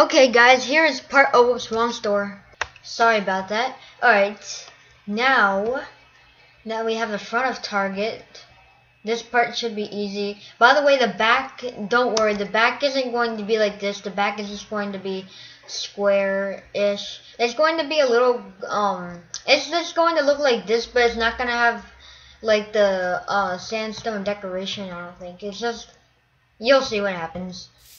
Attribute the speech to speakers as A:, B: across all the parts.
A: Okay guys, here is part of oh, what's wrong store. Sorry about that. Alright, now that we have the front of Target, this part should be easy. By the way, the back, don't worry, the back isn't going to be like this. The back is just going to be square-ish. It's going to be a little, um, it's just going to look like this, but it's not going to have like the uh, sandstone decoration, I don't think. It's just, you'll see what happens.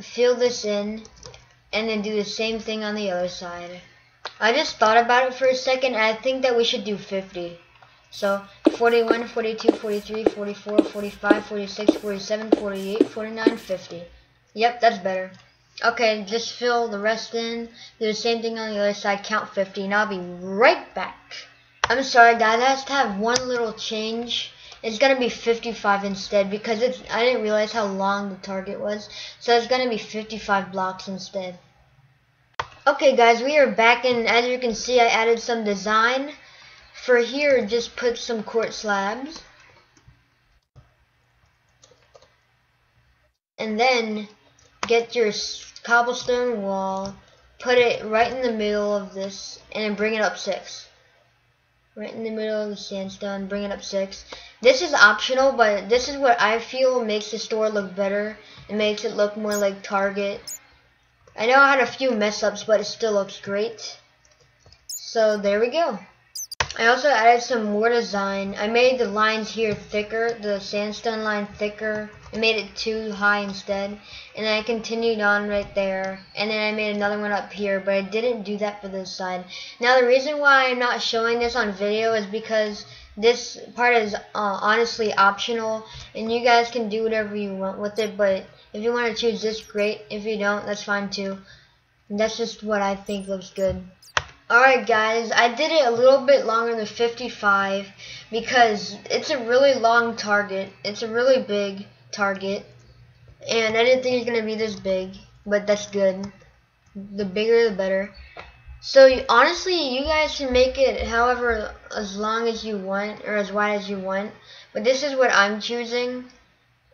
A: fill this in and then do the same thing on the other side. I just thought about it for a second I think that we should do 50. So 41, 42, 43, 44, 45, 46, 47, 48, 49, 50. Yep, that's better. Okay, just fill the rest in. Do the same thing on the other side. Count 50 and I'll be right back. I'm sorry guys, I just have one little change it's going to be 55 instead because it's I didn't realize how long the target was. So it's going to be 55 blocks instead. Okay guys, we are back and as you can see I added some design. For here, just put some quartz slabs. And then get your cobblestone wall, put it right in the middle of this, and bring it up six right in the middle of the sandstone, bring it up six. This is optional, but this is what I feel makes the store look better. It makes it look more like Target. I know I had a few mess ups, but it still looks great. So there we go. I also added some more design. I made the lines here thicker, the sandstone line thicker. I made it too high instead. And I continued on right there. And then I made another one up here, but I didn't do that for this side. Now the reason why I'm not showing this on video is because this part is uh, honestly optional. And you guys can do whatever you want with it, but if you want to choose this, great. If you don't, that's fine too. And that's just what I think looks good. Alright guys, I did it a little bit longer than 55 because it's a really long target. It's a really big target. And I didn't think it's going to be this big, but that's good. The bigger the better. So honestly, you guys can make it however as long as you want or as wide as you want. But this is what I'm choosing.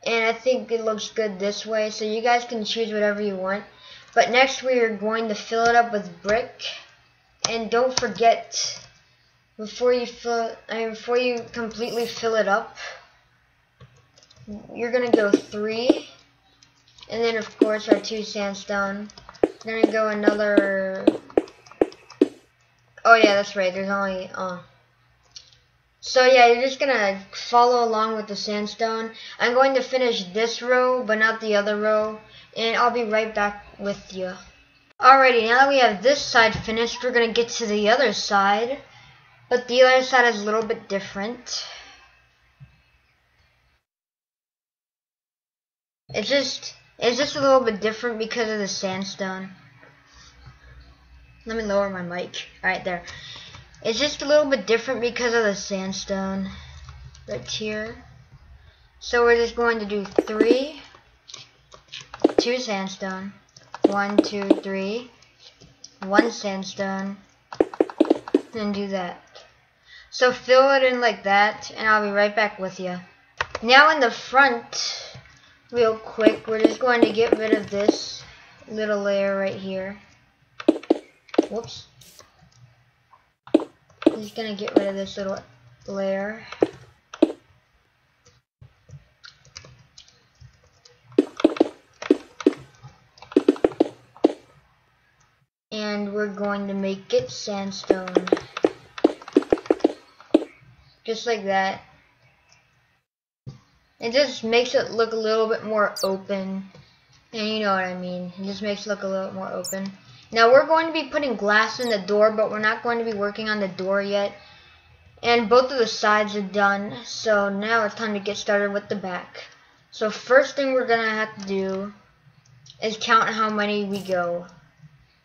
A: And I think it looks good this way. So you guys can choose whatever you want. But next we are going to fill it up with brick. And don't forget, before you fill, I mean, before you completely fill it up, you're gonna go three, and then of course our two sandstone. gonna go another. Oh yeah, that's right. There's only uh. So yeah, you're just gonna follow along with the sandstone. I'm going to finish this row, but not the other row, and I'll be right back with you. Alrighty, now that we have this side finished, we're going to get to the other side. But the other side is a little bit different. It's just, it's just a little bit different because of the sandstone. Let me lower my mic. Alright, there. It's just a little bit different because of the sandstone. Right here. So we're just going to do three, two sandstone one, two, three, one sandstone, and do that. So fill it in like that, and I'll be right back with you. Now in the front, real quick, we're just going to get rid of this little layer right here. Whoops. I'm just going to get rid of this little layer. we're going to make it sandstone. Just like that. It just makes it look a little bit more open. And you know what I mean. It just makes it look a little more open. Now we're going to be putting glass in the door, but we're not going to be working on the door yet. And both of the sides are done, so now it's time to get started with the back. So first thing we're going to have to do is count how many we go.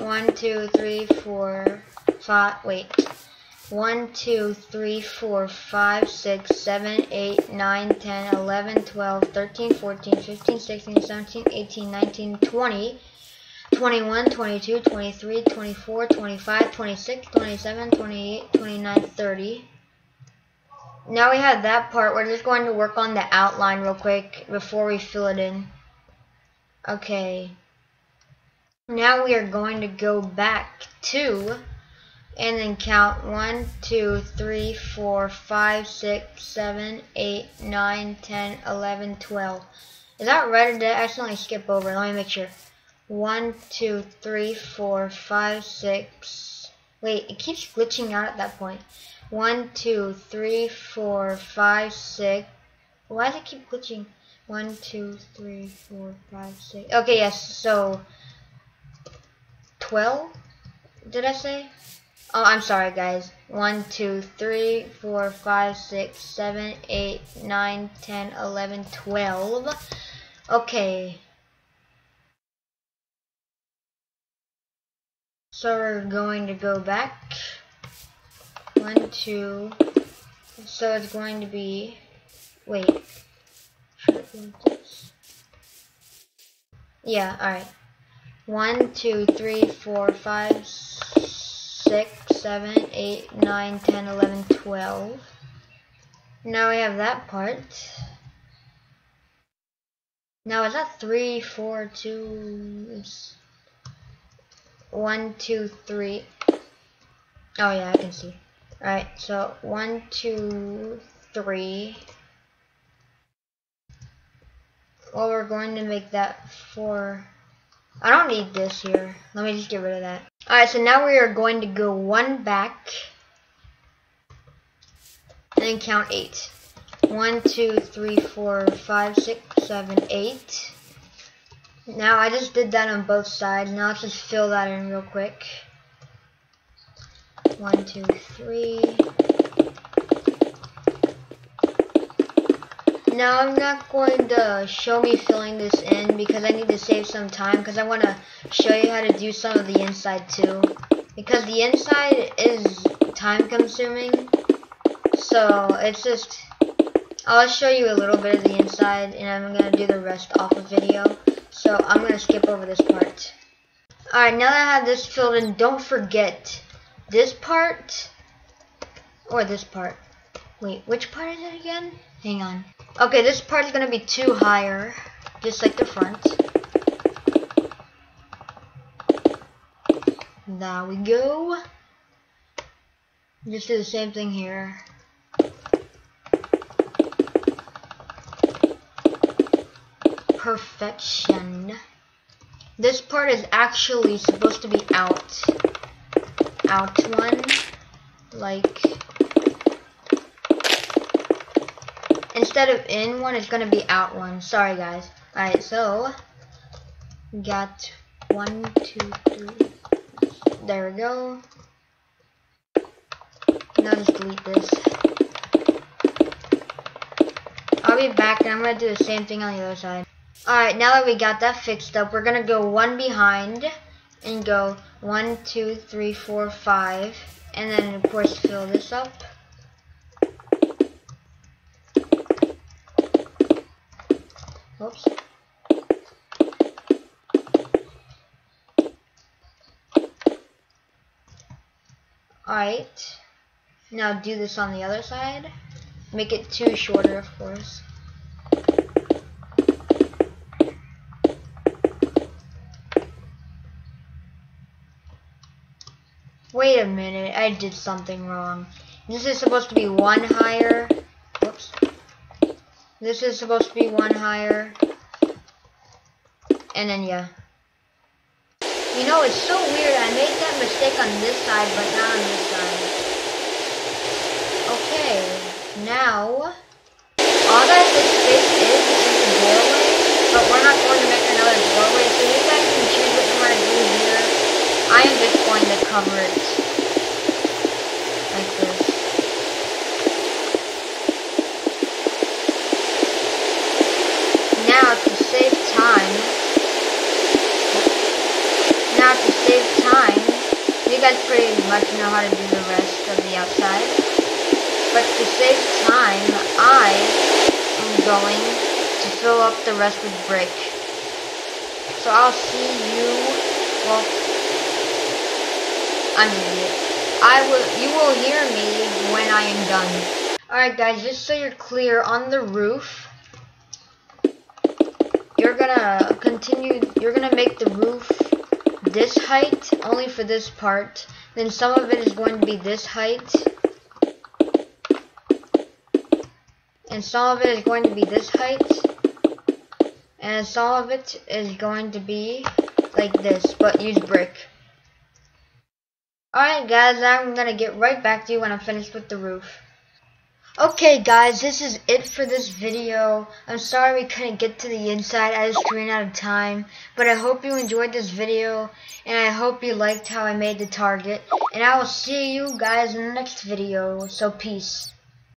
A: One, two, three, four, five, wait. One, two, three, four, five, six, seven, eight, nine, ten, eleven, twelve, thirteen, fourteen, fifteen, sixteen, seventeen, eighteen, nineteen, twenty, twenty-one, twenty-two, twenty-three, twenty-four, twenty-five, twenty-six, twenty-seven, twenty-eight, twenty-nine, thirty. Now we have that part. We're just going to work on the outline real quick before we fill it in. Okay. Now we are going to go back two and then count 1, 2, 3, 4, 5, 6, 7, 8, 9, 10, 11, 12. Is that right or did I accidentally skip over? Let me make sure. 1, 2, 3, 4, 5, 6. Wait, it keeps glitching out at that point. 1, 2, 3, 4, 5, 6. Why does it keep glitching? 1, 2, 3, 4, 5, 6. Okay, yes, so 12? Did I say? Oh, I'm sorry, guys. 1, 2, 3, 4, 5, 6, 7, 8, 9, 10, 11, 12. Okay. So we're going to go back. 1, 2. So it's going to be... Wait. Yeah, alright. 1, 2, 3, 4, 5, 6, 7, 8, 9, 10, 11, 12. Now we have that part. Now is that 3, 4, 2, 1, 2, 3. Oh yeah, I can see. Alright, so 1, 2, 3. Well, we're going to make that 4. I don't need this here. Let me just get rid of that. Alright, so now we are going to go one back. And then count eight. One, two, three, four, five, six, seven, eight. Now I just did that on both sides. Now let's just fill that in real quick. One, two, three. Now I'm not going to show me filling this in because I need to save some time because I want to show you how to do some of the inside too. Because the inside is time consuming. So it's just, I'll show you a little bit of the inside and I'm going to do the rest off the of video. So I'm going to skip over this part. Alright, now that I have this filled in, don't forget this part or this part. Wait, which part is it again? Hang on. Okay, this part is going to be two higher just like the front. There we go. Just do the same thing here. Perfection. This part is actually supposed to be out. Out one. Like. Instead of in one, it's going to be out one. Sorry, guys. Alright, so got one, two, three. There we go. Now just delete this. I'll be back and I'm gonna do the same thing on the other side. Alright, now that we got that fixed up, we're gonna go one behind and go one, two, three, four, five, and then of course fill this up. Oops. Alright. Now do this on the other side. Make it two shorter, of course. Wait a minute, I did something wrong. This is supposed to be one higher. This is supposed to be one higher. And then, yeah. You know, it's so weird. I made that mistake on this side, but not on this side. Okay. Now, all that this space is, is just a doorway, but we're not going to make another doorway, so you guys can choose what you want to do here. I am just going to cover it. guys pretty much know how to do the rest of the outside. But to save time, I am going to fill up the rest with brick. So I'll see you, well, I'm an idiot. I will, you will hear me when I am done. Alright guys, just so you're clear, on the roof, you're gonna continue, you're gonna make the roof this height, only for this part. Then some of it is going to be this height. And some of it is going to be this height. And some of it is going to be like this, but use brick. Alright guys, I'm gonna get right back to you when I'm finished with the roof. Okay guys, this is it for this video. I'm sorry we couldn't get to the inside, I just ran out of time. But I hope you enjoyed this video, and I hope you liked how I made the target. And I will see you guys in the next video, so peace.